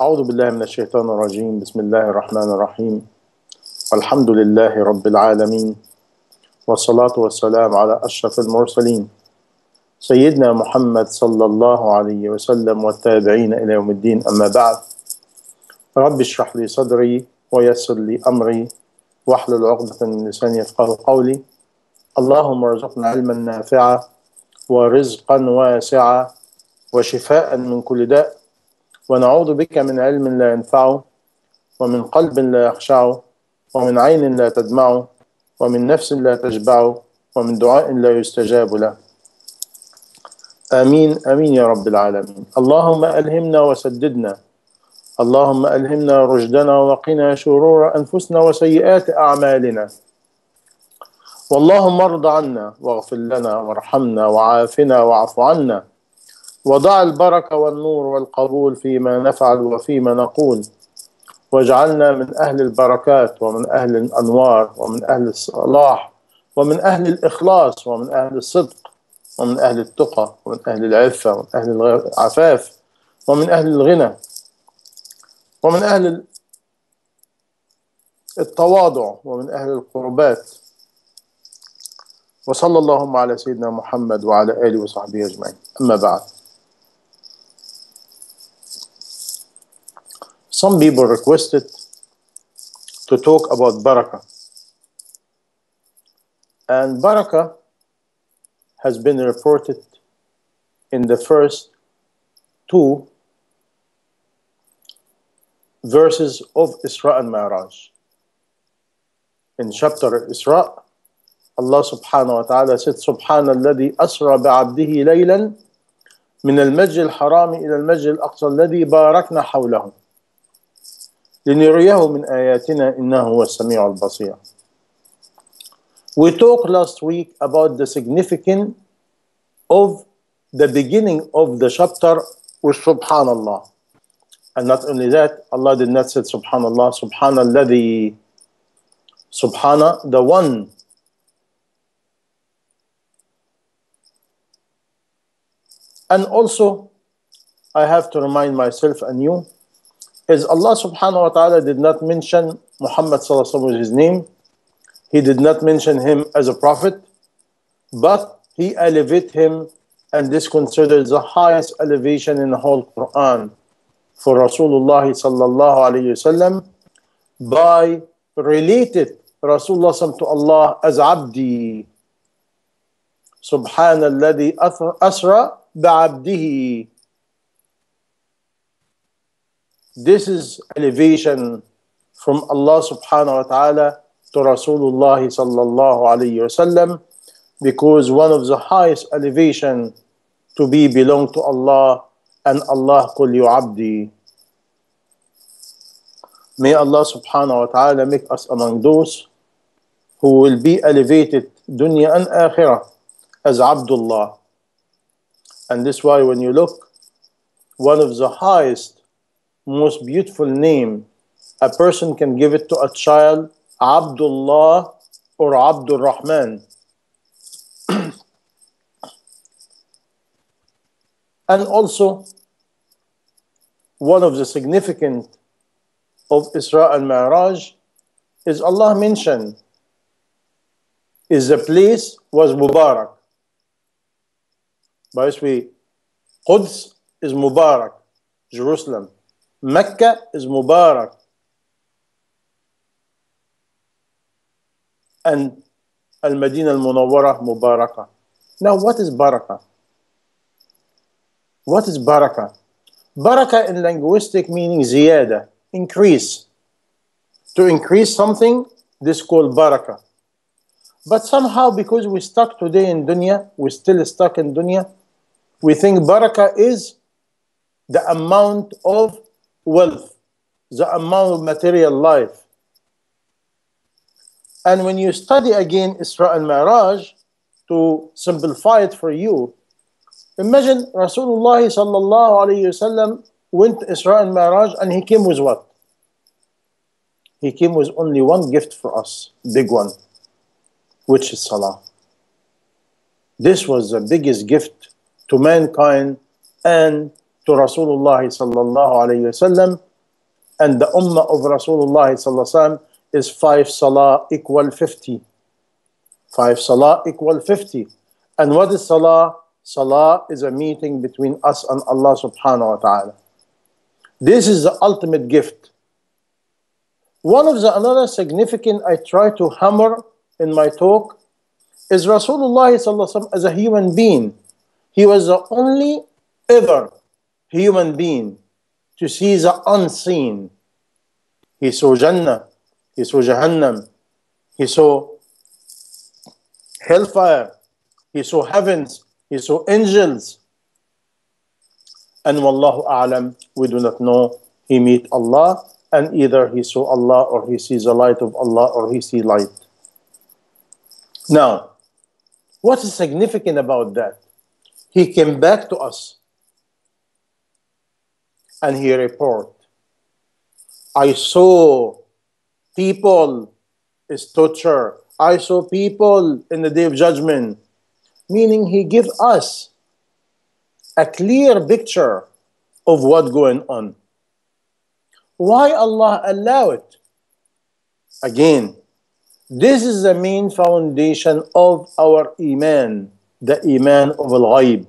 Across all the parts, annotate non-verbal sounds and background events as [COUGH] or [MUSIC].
أعوذ بالله من الشيطان الرجيم. بسم الله الرحمن الرحيم. الحمد لله رب العالمين. والصلاة والسلام على أشرف المرسلين. سيدنا محمد صلى الله عليه وسلم والتابعين إلى يوم الدين. أما بعد رب اشرح لي صدري ويسر لي أمري واحلل عقدة من لساني يفقه قولي. اللهم ارزقنا علما نافعا ورزقا واسعا وشفاء من كل داء. ونعوذ بك من علم لا ينفع ومن قلب لا يخشع ومن عين لا تدمع ومن نفس لا تشبع ومن دعاء لا يستجاب له. آمين آمين يا رب العالمين. اللهم ألهمنا وسددنا. اللهم ألهمنا رشدنا وقنا شرور أنفسنا وسيئات أعمالنا. واللهم ارض عنا واغفر لنا وارحمنا وعافنا واعف عنا. وضع البركة والنور والقبول فيما نفعل وفيما نقول واجعلنا من أهل البركات ومن أهل الأنوار ومن أهل الصلاح ومن أهل الإخلاص ومن أهل الصدق ومن أهل التقى ومن أهل العفة ومن أهل العفاف ومن أهل الغنى ومن أهل التواضع ومن أهل القربات وصلى اللهم على سيدنا محمد وعلى آله وصحبه أجمعين أما بعد Some people requested to talk about barakah. And barakah has been reported in the first two verses of Isra and Mi'raj. In chapter Isra, Allah subhanahu wa ta'ala said, سبحان الذي أسرى بعبده ليلا من المسجد الحرام إلى المسجد الأقصى الذي باركنا حوله لنريه من آياتنا إنه هو السميع البصير We talked last week about the significance of the beginning of the chapter with Subhanallah. And not only that, Allah did not say Subhanallah, Subhanalladhi, Subhana, the one. And also, I have to remind myself and you is Allah subhanahu wa ta'ala did not mention Muhammad with his name. He did not mention him as a prophet, but he elevated him and this considered the highest elevation in the whole Quran for Rasulullah sallallahu alayhi wasallam by related Rasulullah to Allah as abdi. Subhanalladhi asra ba'abdihi. This is elevation from Allah subhanahu wa ta'ala to Rasulullah sallallahu alayhi wasallam because one of the highest elevation to be belong to Allah and Allah call abdi. May Allah subhanahu wa ta'ala make us among those who will be elevated dunya and akhirah as Abdullah. And this why when you look, one of the highest most beautiful name a person can give it to a child Abdullah or Abdul Rahman [CLEARS THROAT] and also one of the significant of Isra and Mi'raj is Allah mentioned is the place was Mubarak. By this way Quds is Mubarak Jerusalem Mecca is Mubarak. And Al Medina al Munawwara Mubarakah. Now, what is barakah? What is barakah? Barakah in linguistic meaning ziyada, increase. To increase something, this called barakah. But somehow, because we stuck today in dunya, we're still stuck in dunya, we think barakah is the amount of wealth, the amount of material life. And when you study again Isra and Mi'raj, to simplify it for you, imagine Rasulullah sallallahu alayhi wasallam went to Isra and Mi'raj and he came with what? He came with only one gift for us, big one, which is Salah. This was the biggest gift to mankind and to Rasulullah sallallahu alayhi wasallam and the ummah of Rasulullah sallallahu alayhi is five salah equal 50. Five salah equal 50. And what is salah? Salah is a meeting between us and Allah subhanahu wa ta'ala. This is the ultimate gift. One of the another significant I try to hammer in my talk is Rasulullah as a human being. He was the only ever human being to see the unseen. He saw Jannah, he saw Jahannam, he saw hellfire, he saw heavens, he saw angels. And wallahu a'lam, we do not know. He meet Allah, and either he saw Allah or he sees the light of Allah or he see light. Now, what is significant about that? He came back to us and he report. I saw people is torture. I saw people in the day of judgment. Meaning he give us a clear picture of what going on. Why Allah allow it? Again, this is the main foundation of our iman, the iman of al-ghaib.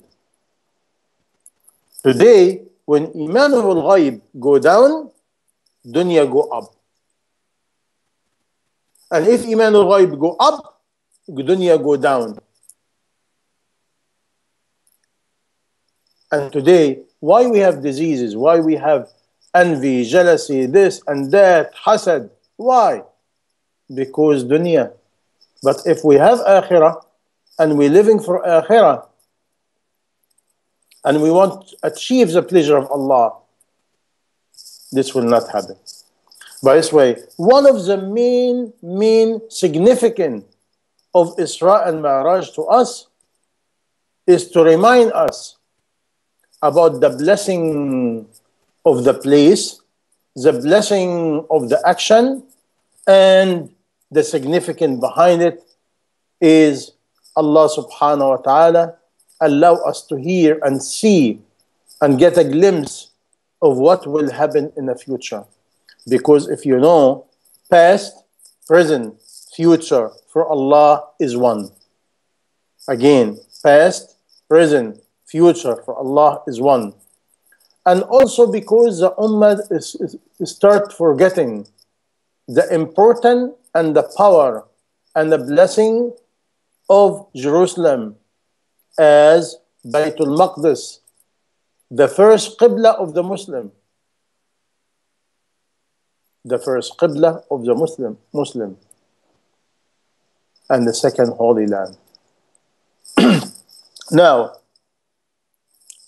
Today, when iman of al-ghaib go down, dunya go up. And if iman al-ghaib go up, dunya go down. And today, why we have diseases, why we have envy, jealousy, this and that, hasad. Why? Because dunya. But if we have akhirah and we're living for akhirah and we want to achieve the pleasure of Allah, this will not happen. By this way, one of the main, main significant of Isra and Mi'raj to us is to remind us about the blessing of the place, the blessing of the action, and the significance behind it is Allah subhanahu wa ta'ala allow us to hear and see and get a glimpse of what will happen in the future. Because if you know, past, present, future for Allah is one. Again, past, present, future for Allah is one. And also because the Ummah is, is, start forgetting the importance and the power and the blessing of Jerusalem as Baytul Maqdis, the first Qibla of the Muslim. The first Qibla of the Muslim, Muslim, and the second Holy Land. [CLEARS THROAT] now,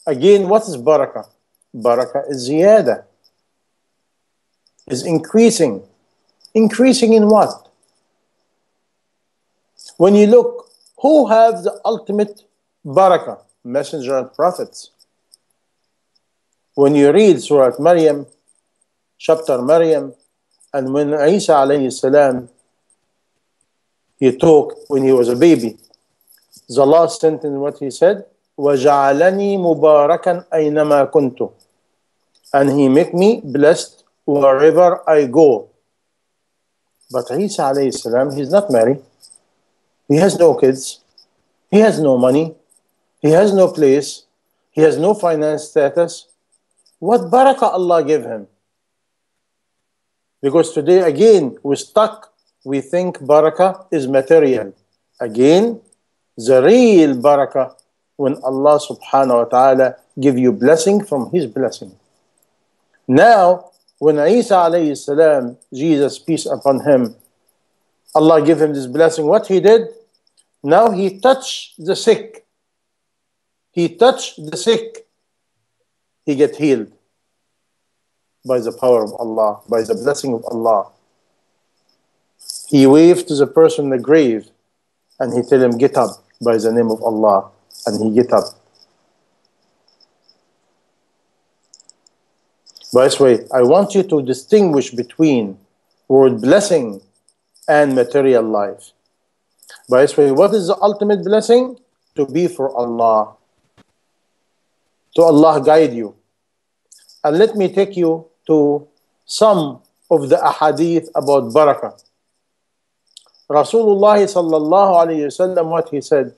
again, what is barakah? Barakah is ziyada, is increasing. Increasing in what? When you look, who have the ultimate barakah? Messenger and prophets. When you read Surah Maryam, chapter Maryam, and when Isa alayhi salam, he talked when he was a baby, the last sentence what he said, وَجَعَلَنِي مُبَارَكًا أَيْنَمَا كُنْتُ And he make me blessed wherever I go. But Isa alayhi salam, he's not married. He has no kids. He has no money. He has no place. He has no finance status. What barakah Allah gave him? Because today, again, we're stuck. We think barakah is material. Again, the real barakah when Allah subhanahu wa ta'ala give you blessing from his blessing. Now, when Isa alayhi salam, Jesus, peace upon him, Allah give him this blessing. What he did? Now he touched the sick. He touched the sick. He get healed by the power of Allah, by the blessing of Allah. He waved to the person in the grave and he tell him, get up by the name of Allah. And he get up. By this way, I want you to distinguish between word blessing and material life. By this way, what is the ultimate blessing? To be for Allah. To Allah guide you. And let me take you to some of the ahadith about barakah. Rasulullah sallallahu alayhi wasallam, what he said?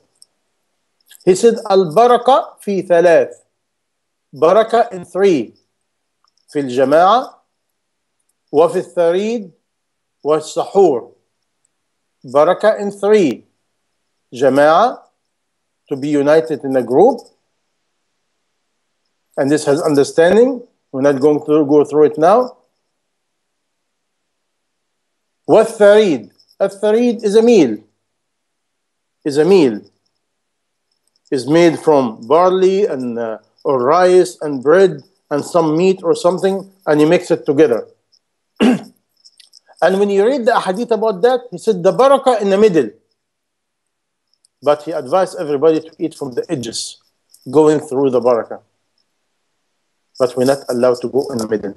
He said, Al-baraka fi thalath. Baraka in three. في الجماعة وفي الثريد والسحور بركة in three جماعة to be united in a group and this has understanding we're not going to go through it now والثريد الثريد is a meal is a meal is made from barley and uh, or rice and bread and some meat or something, and you mix it together. [CLEARS THROAT] and when you read the hadith about that, he said the barakah in the middle. But he advised everybody to eat from the edges, going through the barakah. but we're not allowed to go in the middle.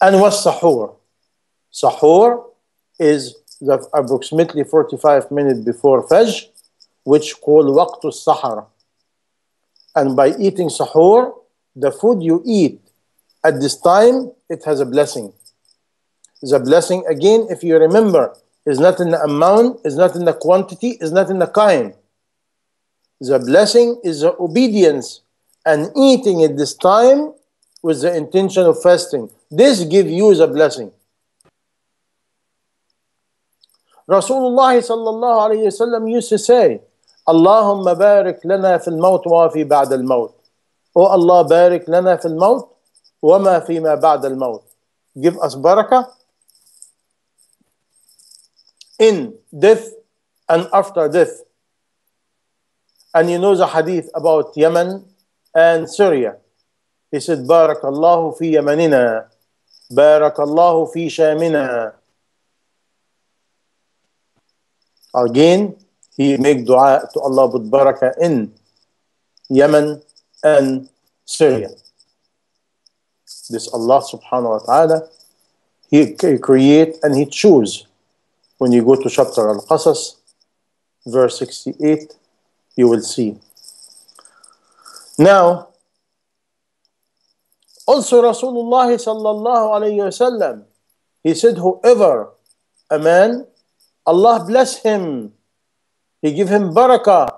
And what's sahur? Sahur is the approximately 45 minutes before Fajr, which called waqtu sahara and by eating sahur, the food you eat at this time, it has a blessing. The blessing, again, if you remember, is not in the amount, is not in the quantity, is not in the kind. The blessing is the obedience and eating at this time with the intention of fasting. This give you the blessing. Rasulullah sallallahu alayhi wasallam used to say, Allahumma barik lana fil maut wa fi ba'd al maut. Oh Allah, barik lana fil maut wa ma fi ma ba'd al maut. Give us barakah in death and after death. And you know the hadith about Yemen and Syria. He said, Barakallahu fi Yamanina, Barakallahu fi Shamina. Again, he make dua to Allah with barakah in Yemen and Syria. This Allah subhanahu wa ta'ala, he create and he choose. When you go to chapter Al-Qasas, verse 68, you will see. Now, also Rasulullah sallallahu alayhi wasallam, he said, whoever a man, Allah bless him he give him barakah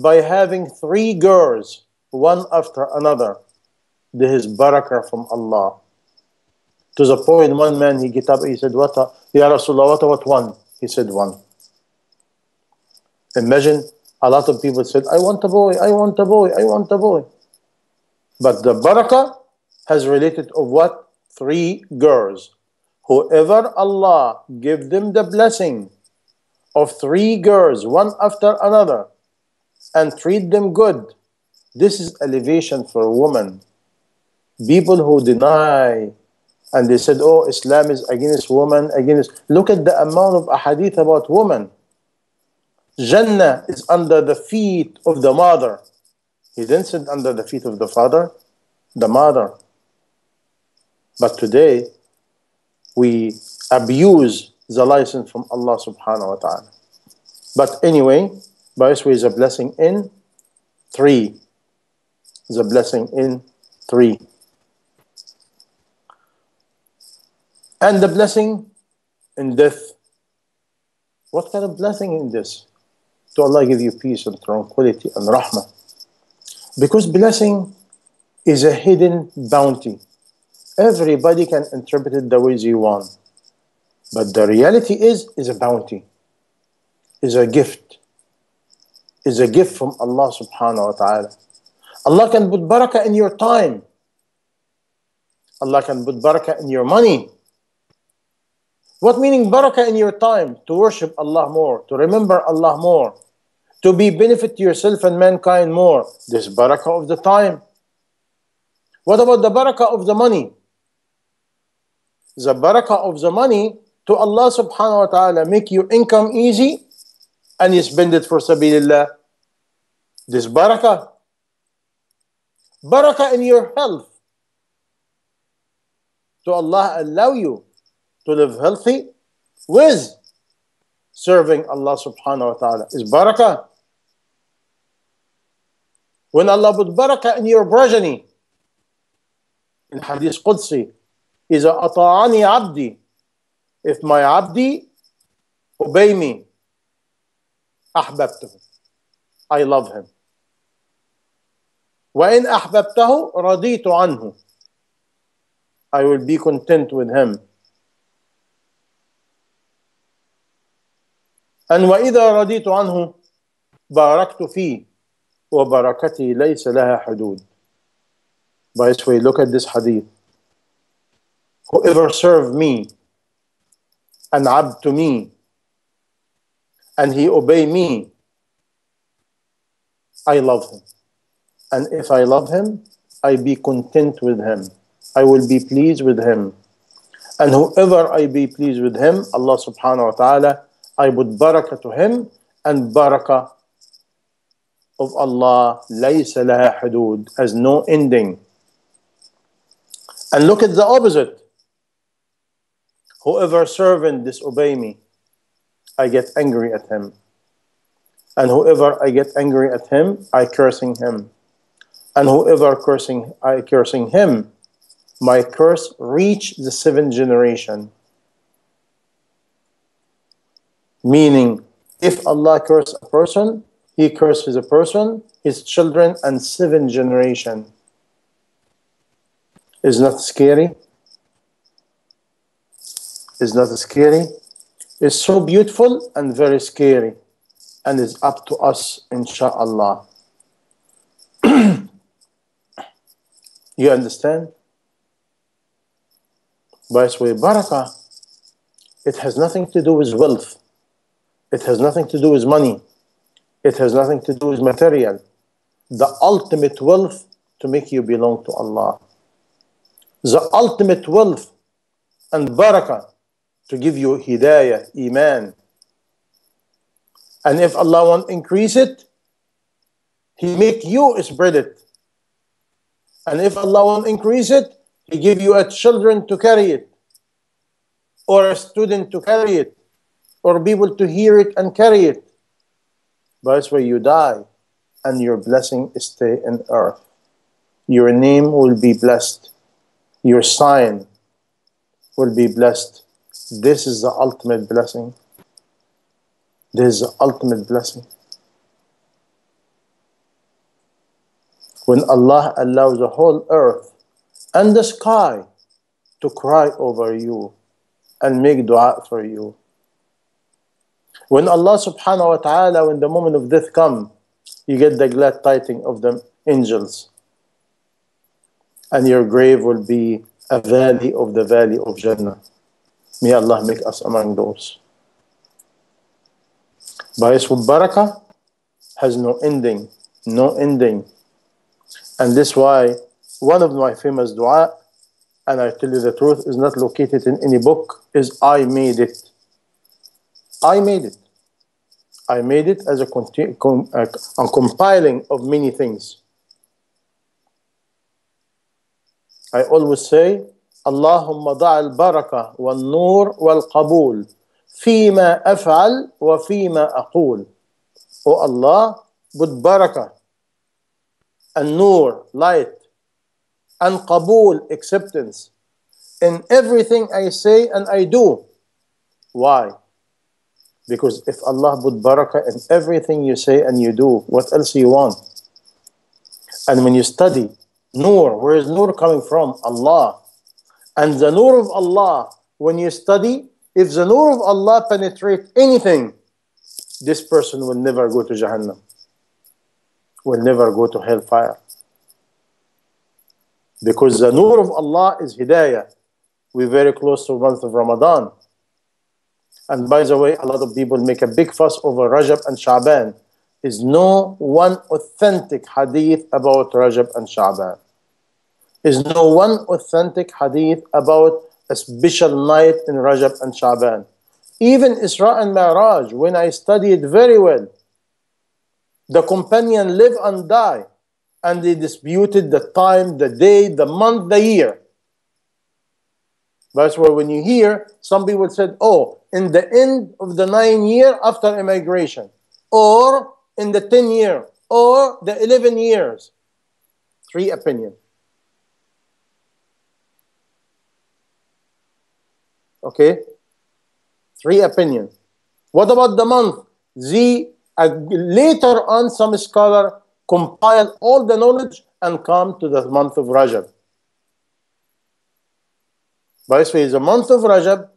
by having three girls, one after another. This is barakah from Allah. To the point, one man, he get up, he said, what, Ya Rasulullah, what, what one? He said, one. Imagine, a lot of people said, I want a boy, I want a boy, I want a boy. But the barakah has related of what? Three girls. Whoever Allah give them the blessing of three girls, one after another, and treat them good. This is elevation for a woman. People who deny and they said, oh, Islam is against women, against. Look at the amount of ahadith about women. Jannah is under the feet of the mother. He didn't sit under the feet of the father, the mother. But today, we abuse the license from Allah subhanahu wa ta'ala. But anyway, by this way is a blessing in three. Is a blessing in three. And the blessing in death. What kind of blessing in this? To Allah give you peace and tranquility and rahmah. Because blessing is a hidden bounty. Everybody can interpret it the way they want. But the reality is, is a bounty, is a gift, is a gift from Allah subhanahu wa ta'ala. Allah can put barakah in your time. Allah can put barakah in your money. What meaning barakah in your time? To worship Allah more, to remember Allah more, to be benefit to yourself and mankind more. This barakah of the time. What about the barakah of the money? The barakah of the money to Allah subhanahu wa ta'ala make your income easy and you spend it for sabilillah. This barakah. Barakah in your health. To Allah allow you to live healthy with serving Allah subhanahu wa ta'ala is barakah. When Allah put barakah in your progeny, in Hadith Qudsi, إذا أطاعني عبدي if my abdi obey me أحببته I love him وإن أحببته رضيت عنه I will be content with him أن وإذا رضيت عنه باركت فيه وبركتي ليس لها حدود By this way, look at this hadith. Whoever served me and abd to me and he obey me, I love him. And if I love him, I be content with him. I will be pleased with him. And whoever I be pleased with him, Allah subhanahu wa ta'ala, I put barakah to him and barakah of Allah laysa laha hudud has no ending. And look at the opposite. Whoever servant disobey me, I get angry at him. And whoever I get angry at him, I cursing him. And whoever cursing I cursing him, my curse reach the seventh generation. Meaning, if Allah curses a person, He curses a person, his children, and seven generation. Is not scary? Is not scary? It's so beautiful and very scary, and it's up to us, inshallah. [CLEARS THROAT] you understand? By this way, barakah, it has nothing to do with wealth. It has nothing to do with money. It has nothing to do with material. The ultimate wealth to make you belong to Allah. The ultimate wealth and barakah to give you hidayah, iman. And if Allah want increase it, He make you spread it. And if Allah want increase it, He give you a children to carry it, or a student to carry it, or be able to hear it and carry it. That's where you die, and your blessing stay in earth. Your name will be blessed. Your sign will be blessed. This is the ultimate blessing. This is the ultimate blessing. When Allah allows the whole earth and the sky to cry over you and make dua for you. When Allah subhanahu wa ta'ala, when the moment of death come, you get the glad tidings of the angels. And your grave will be a valley of the valley of Jannah. May Allah make us among those. Bayasul Barakah has no ending, no ending. And this why one of my famous dua, and I tell you the truth, is not located in any book, is I made it. I made it. I made it as a, conti- com- a, a compiling of many things. I always say, اللهم ضع البركة والنور والقبول فيما أفعل وفيما أقول. O Allah, put barakah and nur, light, and qabul, acceptance, in everything I say and I do. Why? Because if Allah put barakah in everything you say and you do, what else you want? And when you study, nur, where is nur coming from? Allah. And the nur of Allah, when you study, if the nur of Allah penetrate anything, this person will never go to Jahannam, will never go to hellfire. Because the nur of Allah is hidayah. We're very close to the month of Ramadan. And by the way, a lot of people make a big fuss over Rajab and Sha'ban. Is no one authentic hadith about Rajab and Sha'ban. Is no one authentic hadith about a special night in Rajab and Sha'ban. Even Isra and Mi'raj, when I studied very well, the companion live and die, and they disputed the time, the day, the month, the year. That's why when you hear some people said, oh, in the end of the nine year after immigration, or in the 10 year, or the 11 years. Three opinion. Okay? Three opinion. What about the month? The, uh, later on, some scholar compile all the knowledge and come to the month of Rajab. This way, the month of Rajab,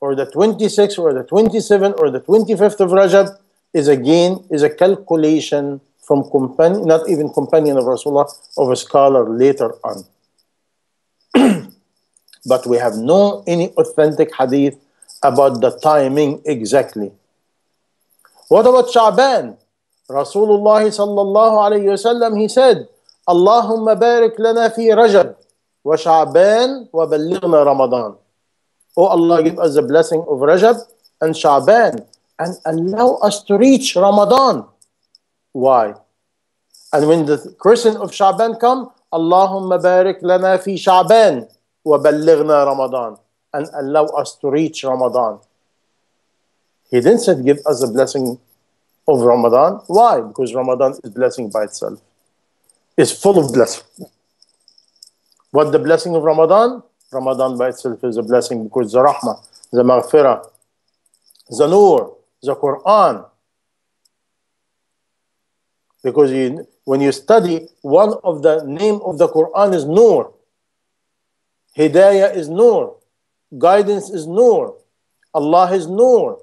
or the 26th, or the 27th, or the 25th of Rajab, is again is a calculation from companion, not even companion of Rasulullah, of a scholar later on. [CLEARS THROAT] but we have no any authentic hadith about the timing exactly. What about Sha'ban? Rasulullah sallallahu alayhi wasallam, he said, Allahumma barik lana fi Rajab wa ballighna Ramadan. Oh Allah, give us the blessing of Rajab and Sha'ban and allow us to reach Ramadan. Why? And when the Christian of Sha'ban come, Allahumma barik lana fi Sha'ban wa Ramadan and allow us to reach Ramadan. He didn't say give us a blessing of Ramadan. Why? Because Ramadan is blessing by itself. It's full of blessing. What the blessing of Ramadan? Ramadan by itself is a blessing because the rahmah, the maghfirah, the nur, the Quran. Because you, when you study, one of the name of the Quran is Nur. Hidayah is Nur. Guidance is Nur. Allah is Nur.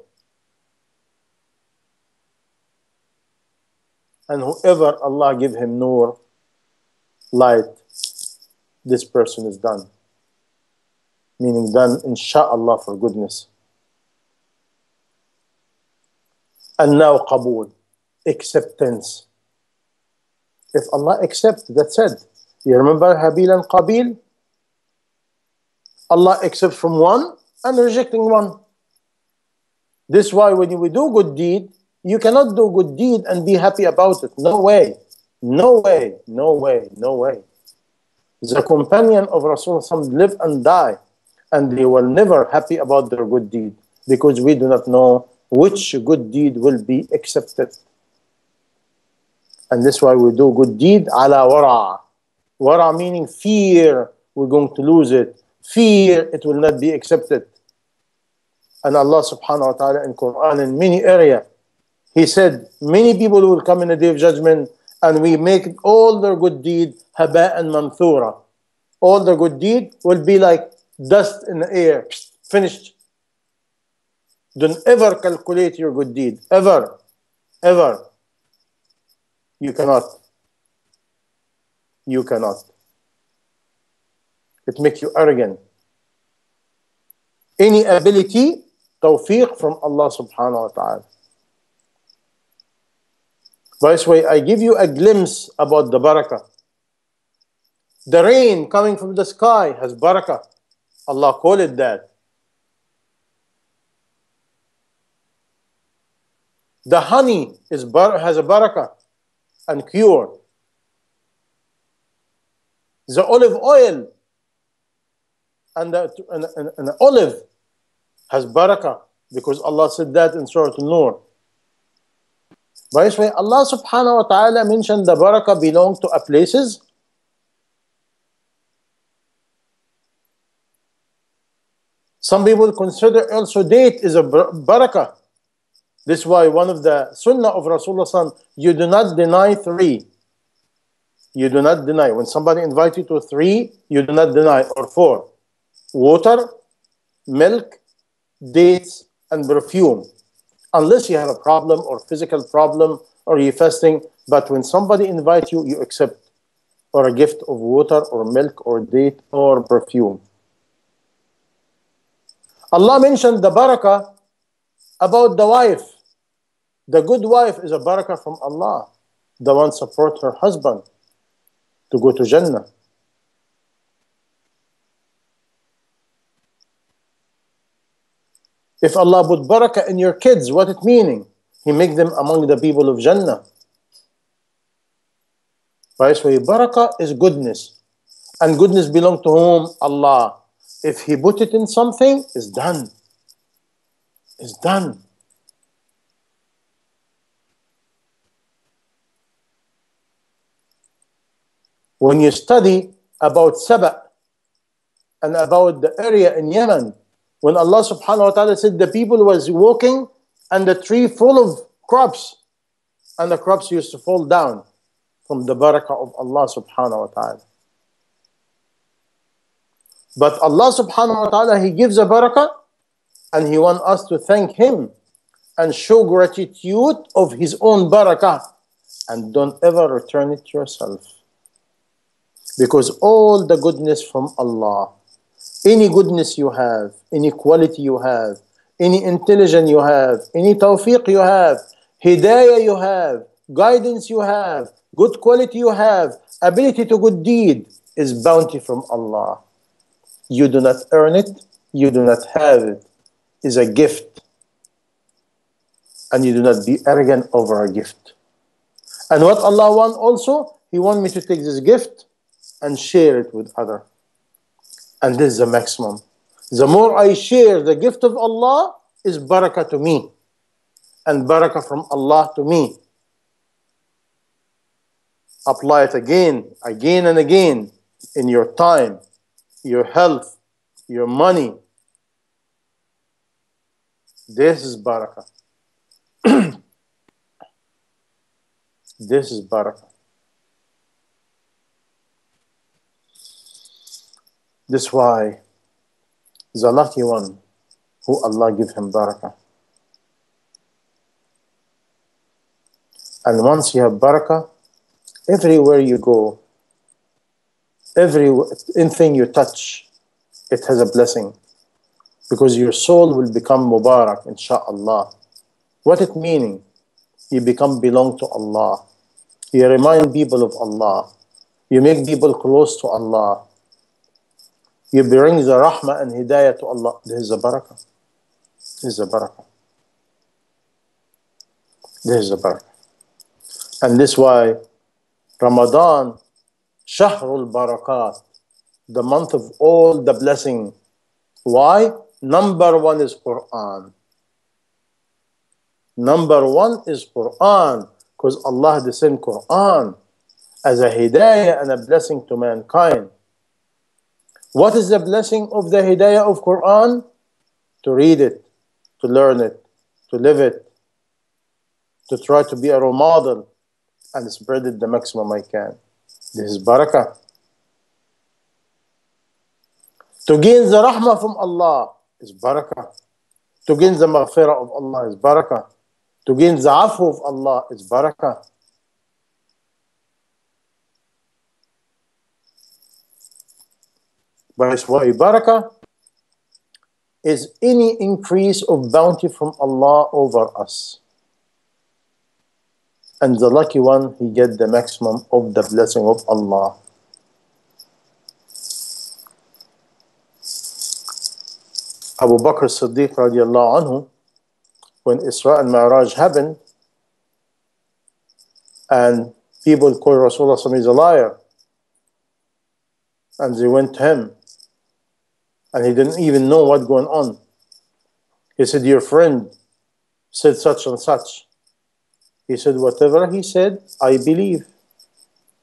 And whoever Allah give him Nur, light, this person is done. Meaning done, insha'Allah, for goodness. And now qabul, acceptance. If Allah accepts, that's it. You remember Habil and Qabil? Allah accepts from one and rejecting one. This is why when we do good deed, you cannot do good deed and be happy about it. No way. No way. No way. No way. The companion of Rasulullah live and die, and they were never happy about their good deed because we do not know which good deed will be accepted. And that's why we do good deed ala wara. Wara meaning fear we're going to lose it. Fear it will not be accepted. And Allah subhanahu wa ta'ala in Quran in many area, He said, many people will come in the day of judgment and we make all their good deed haba and manthura. All their good deed will be like dust in the air, finished. Don't ever calculate your good deed. Ever. Ever. You cannot. You cannot. It makes you arrogant. Any ability, tawfiq from Allah subhanahu wa ta'ala. By this way, I give you a glimpse about the barakah. The rain coming from the sky has barakah. Allah call it that. The honey is bar- has a barakah and cure. The olive oil and the, and, and, and the olive has barakah because Allah said that in Surah An-Nur. By this way, Allah subhanahu wa ta'ala mentioned the barakah belong to a places. Some people consider also date is a barakah. This is why one of the sunnah of Rasulullah you do not deny three. You do not deny. When somebody invites you to three, you do not deny, or four. Water, milk, dates, and perfume. Unless you have a problem or physical problem or you're fasting. But when somebody invites you, you accept. Or a gift of water or milk or date or perfume. Allah mentioned the barakah about the wife. The good wife is a barakah from Allah. The one support her husband to go to Jannah. If Allah put barakah in your kids, what it meaning? He make them among the people of Jannah. Right? So barakah is goodness. And goodness belong to whom? Allah. If He put it in something, it's done. It's done. When you study about Saba and about the area in Yemen, when Allah subhanahu wa ta'ala said the people was walking and the tree full of crops and the crops used to fall down from the barakah of Allah subhanahu wa ta'ala. But Allah subhanahu wa ta'ala, He gives a barakah and He wants us to thank Him and show gratitude of His own barakah and don't ever return it to yourself. Because all the goodness from Allah, any goodness you have, any quality you have, any intelligence you have, any tawfiq you have, hidayah you have, guidance you have, good quality you have, ability to good deed is bounty from Allah. You do not earn it, you do not have it. It's a gift. And you do not be arrogant over a gift. And what Allah wants also, He wants me to take this gift and share it with other. And this is the maximum. The more I share the gift of Allah is barakah to me. And barakah from Allah to me. Apply it again, again and again in your time, your health, your money. This is barakah. [CLEARS THROAT] this is barakah. This why the lucky one who Allah give him barakah. And once you have barakah, everywhere you go, every anything you touch, it has a blessing. Because your soul will become Mubarak, inshaAllah. What it meaning? You become belong to Allah. You remind people of Allah. You make people close to Allah. You bring the rahmah and hidayah to Allah. This is a barakah. This is a barakah. This is a barakah. And this why Ramadan, Shahrul Barakat, the month of all the blessing. Why? Number one is Quran. Number one is Quran, because Allah descend Quran as a hidayah and a blessing to mankind. What is the blessing of the hidayah of Quran? To read it, to learn it, to live it, to try to be a role model and spread it the maximum I can. This is barakah. To gain the rahmah from Allah is barakah. To gain the maghfirah of Allah is barakah. To gain the afu of Allah is barakah. But why barakah is any increase of bounty from Allah over us. And the lucky one, he get the maximum of the blessing of Allah. Abu Bakr Siddiq radiallahu anhu, when Isra and Mi'raj happened, and people called Rasulullah is a liar, and they went to him, and he didn't even know what's going on. He said, Your friend said such and such. He said, Whatever he said, I believe.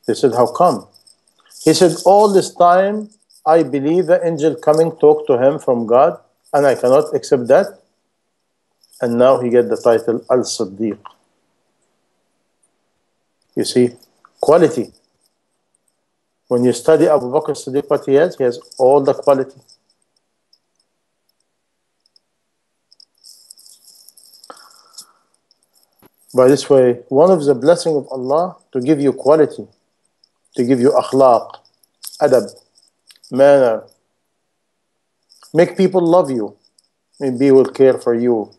They said, How come? He said, All this time, I believe the angel coming talk to him from God, and I cannot accept that. And now he get the title Al Siddiq. You see, quality. When you study Abu Bakr Siddiq, what he has, he has all the quality. By this way, one of the blessing of Allah to give you quality, to give you akhlaq, adab, manner, make people love you, maybe will care for you,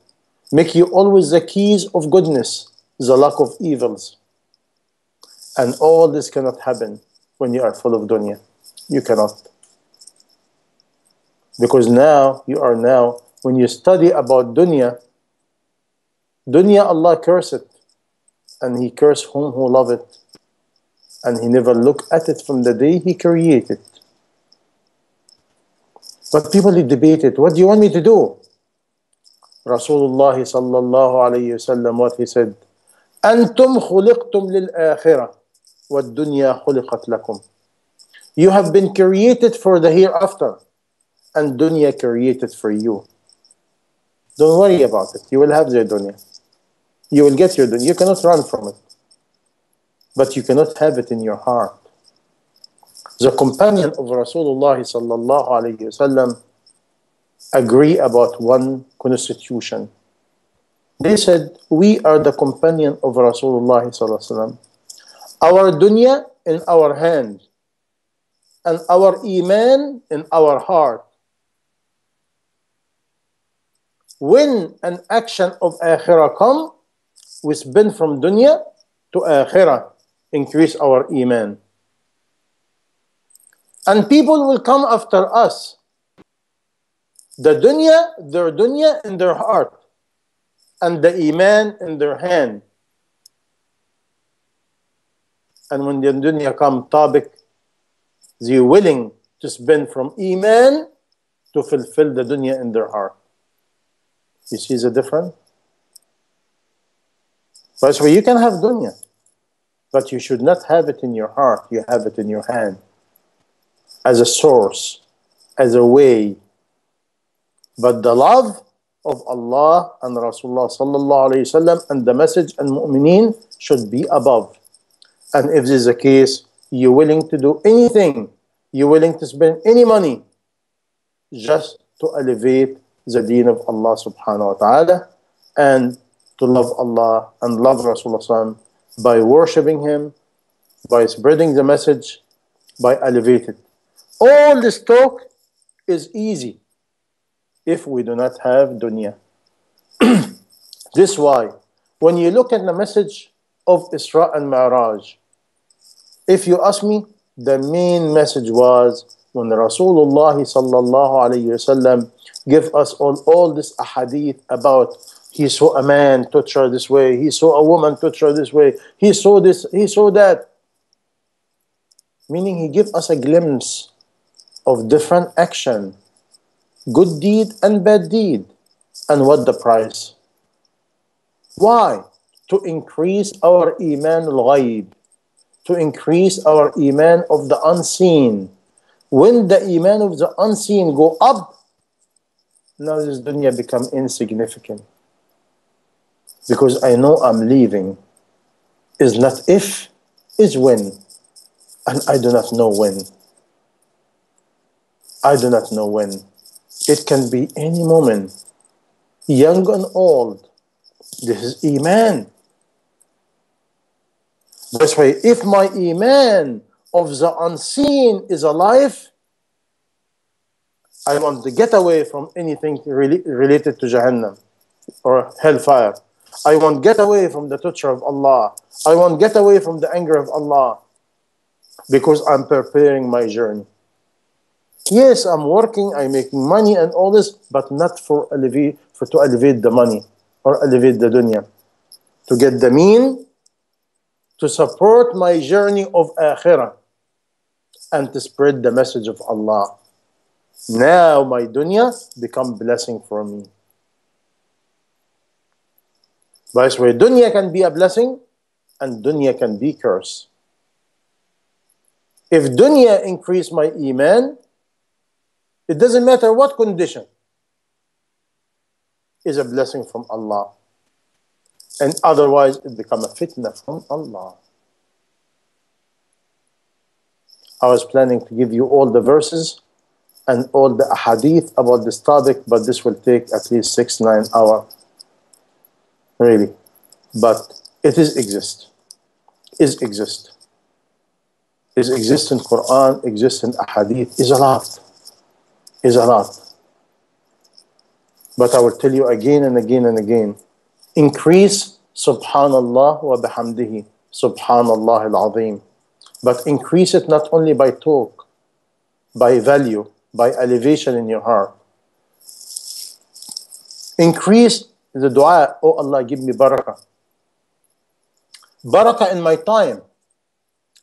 make you always the keys of goodness, the lack of evils. And all this cannot happen when you are full of dunya. You cannot. Because now, you are now, when you study about dunya, dunya Allah cursed it. And He cursed whom who love it. And He never looked at it from the day He created. But people debated, what do you want me to do? Rasulullah sallallahu alayhi wasallam, what he said, أنتم خلقتم للآخرة والدنيا خلقت لكم. You have been created for the hereafter and dunya created for you. Don't worry about it. You will have your dunya. You will get your dunya. You cannot run from it. But you cannot have it in your heart. The companion of Rasulullah sallallahu alayhi wasallam agree about one constitution. They said, We are the companion of Rasulullah. Our dunya in our hand, and our iman in our heart. When an action of akhirah come, we spend from dunya to akhirah, increase our iman. And people will come after us the dunya, their dunya in their heart, and the iman in their hand. And when the dunya come topic, they willing to spend from iman to fulfill the dunya in their heart. You see the difference? That's why you can have dunya, but you should not have it in your heart. You have it in your hand as a source, as a way but the love of Allah and Rasulullah sallallahu alayhi wasallam and the message and mu'mineen should be above. And if this is the case, you're willing to do anything, you're willing to spend any money just to elevate the deen of Allah subhanahu wa ta'ala and to love Allah and love Rasulullah by worshipping Him, by spreading the message, by elevating. All this talk is easy if we do not have dunya. [CLEARS THROAT] this why, when you look at the message of Isra and Mi'raj, if you ask me, the main message was when Rasulullah sallallahu alayhi wasallam give us all, all this ahadith about he saw a man touch her this way, he saw a woman touch her this way, he saw this, he saw that. Meaning he give us a glimpse of different action good deed and bad deed. And what the price? Why? To increase our iman al-ghayb, to increase our iman of the unseen. When the iman of the unseen go up, now this dunya become insignificant. Because I know I'm leaving. Is not if, is when. And I do not know when. I do not know when. It can be any moment, young and old. This is Iman. That's why if my Iman of the unseen is alive, I want to get away from anything related to Jahannam or hellfire. I want get away from the torture of Allah. I want get away from the anger of Allah because I'm preparing my journey. Yes, I'm working, I'm making money and all this, but not for elevate for to elevate the money or elevate the dunya. To get the mean to support my journey of akhirah and to spread the message of Allah. Now my dunya become blessing for me. By this way, dunya can be a blessing and dunya can be curse. If dunya increase my iman, it doesn't matter what condition is a blessing from Allah. And otherwise it become a fitna from Allah. I was planning to give you all the verses and all the hadith about this topic, but this will take at least six, nine hours. Really. But it is exist. Is exist. Is exist in Quran, exist in hadith, is a lot is a lot. But I will tell you again and again and again increase subhanallah wa bihamdihi, subhanallah al-azim. But increase it not only by talk, by value, by elevation in your heart. Increase the dua, oh Allah, give me barakah. Barakah in my time,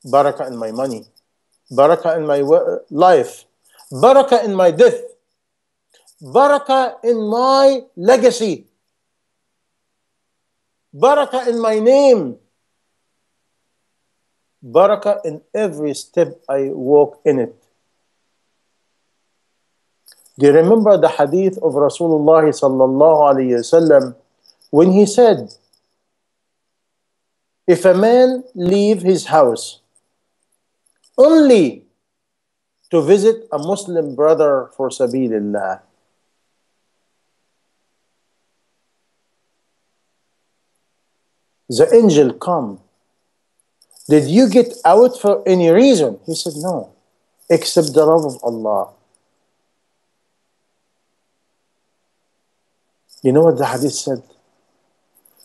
barakah in my money, barakah in my life, barakah in my death, barakah in my legacy, barakah in my name, barakah in every step I walk in it. Do you remember the hadith of Rasulullah sallallahu alayhi wasallam when he said, if a man leave his house only to visit a Muslim brother for sabilillah, the angel come. Did you get out for any reason? He said, no, except the love of Allah. You know what the hadith said?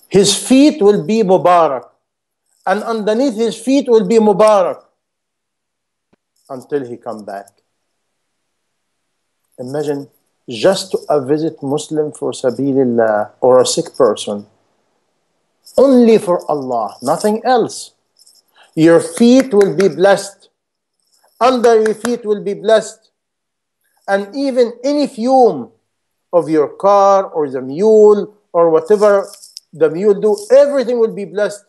His feet will be Mubarak, and underneath his feet will be Mubarak until he come back. Imagine just to a visit Muslim for Sabilillah or a sick person, only for Allah, nothing else. Your feet will be blessed, under your feet will be blessed, and even any fume of your car or the mule or whatever the mule do, everything will be blessed.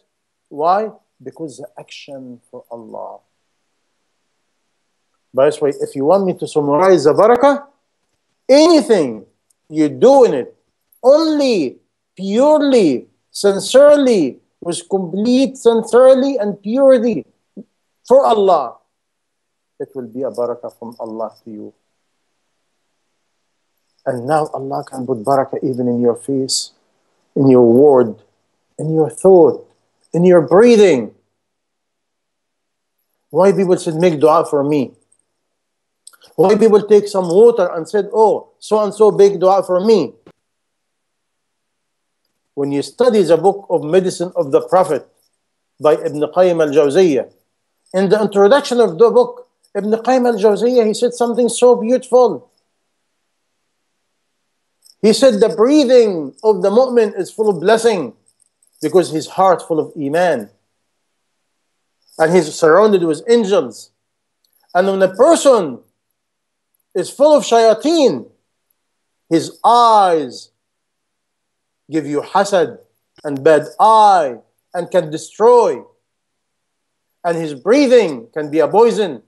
Why? Because the action for Allah. By the way, if you want me to summarize the barakah, anything you do in it, only, purely, sincerely, with complete sincerely and purity for Allah, it will be a barakah from Allah to you. And now Allah can put barakah even in your face, in your word, in your thought, in your breathing. Why people should make dua for me? Why people take some water and said, oh, so and so big dua for me? When you study the book of medicine of the Prophet by Ibn Qayyim al-Jawziyah, in the introduction of the book, Ibn Qayyim al-Jawziyah, he said something so beautiful. He said the breathing of the mu'min is full of blessing because his heart full of iman. And he's surrounded with angels. And when a person is full of shayateen, his eyes give you hasad and bad eye and can destroy. And his breathing can be a poison.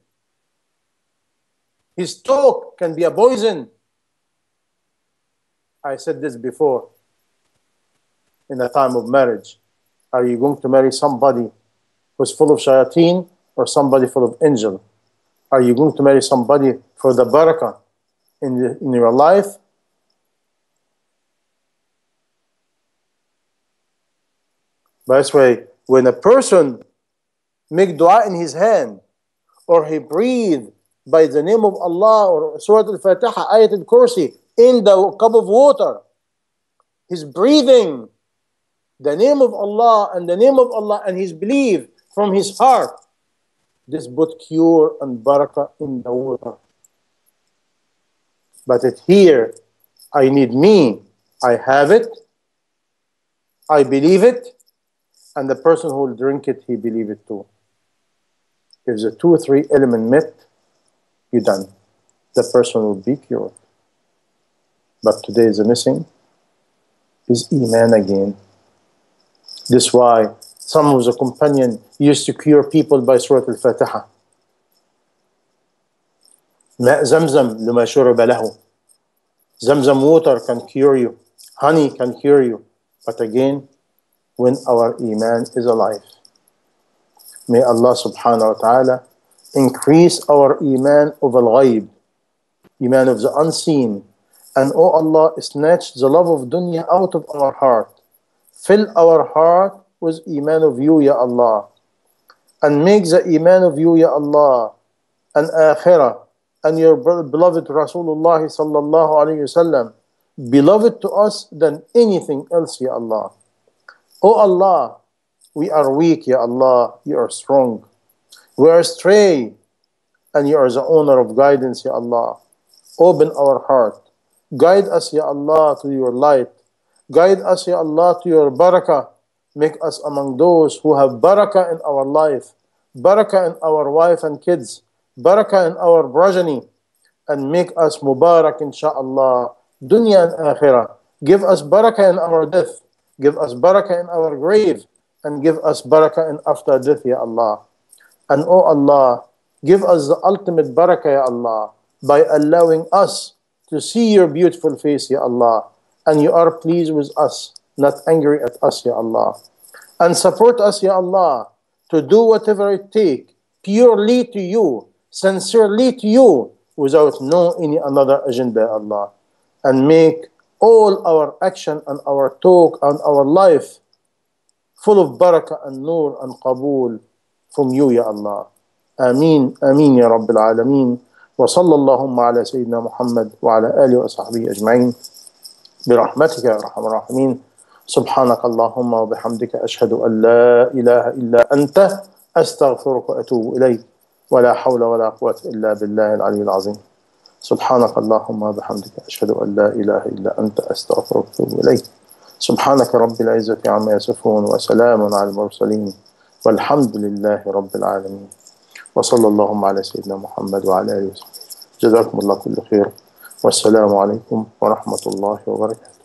His talk can be a poison. I said this before in the time of marriage. Are you going to marry somebody who's full of shayateen or somebody full of angel? Are you going to marry somebody for the barakah in, the, in your life? By this way, when a person make dua in his hand or he breathe by the name of Allah or Surah Al-Fatiha, Ayat Al-Kursi in the cup of water, he's breathing the name of Allah and the name of Allah and his belief from his heart. This put cure and barakah in the water. But it here, I need me. I have it. I believe it. And the person who will drink it, he believe it too. If the two or three element met, you're done. The person will be cured But today is missing is Iman again. This why some of the companion used to cure people by Surah Al-Fatiha. ماء زمزم لما شرب له. Zamzam water can cure you. Honey can cure you. But again, when our Iman is alive. May Allah subhanahu wa ta'ala increase our Iman of al-ghayb, Iman of the unseen. and oh Allah, snatch the love of dunya out of our heart. Fill our heart with Iman of you, Ya Allah. And make the Iman of you, Ya Allah, and Akhirah, and your beloved Rasulullah sallallahu alayhi wasallam beloved to us than anything else, Ya Allah. O Allah, we are weak, Ya Allah, you are strong. We are stray, and you are the owner of guidance, Ya Allah. Open our heart. Guide us, Ya Allah, to your light. Guide us, Ya Allah, to your barakah. Make us among those who have barakah in our life, barakah in our wife and kids, barakah in our progeny, and make us mubarak, insha'Allah, dunya and akhirah. Give us barakah in our death, give us barakah in our grave, and give us barakah in after death, Ya Allah. And O Allah, give us the ultimate barakah, Ya Allah, by allowing us to see your beautiful face, Ya Allah, and you are pleased with us, not angry at us, Ya Allah. And support us, Ya Allah, to do whatever it takes, purely to you, sincerely to you, without no any another agenda, Ya Allah. And make all our action and our talk and our life full of barakah and nur and kabul from you, Ya Allah. Ameen, Ameen, Ya Rabbil Alameen. وصلى اللهم على سيدنا محمد وعلى آله وصحبه أجمعين. برحمتك يا أرحم الراحمين. سبحانك اللهم وبحمدك أشهد أن لا إله إلا أنت أستغفرك وأتوب إليك. ولا حول ولا قوة إلا بالله العلي العظيم. سبحانك اللهم وبحمدك أشهد أن لا إله إلا أنت أستغفرك وأتوب إليك. سبحانك رب العزة عما يصفون وسلام على المرسلين. والحمد لله رب العالمين. وصلى اللهم على سيدنا محمد وعلى آله وصحبه. جزاكم الله كل خير. والسلام عليكم ورحمة الله وبركاته.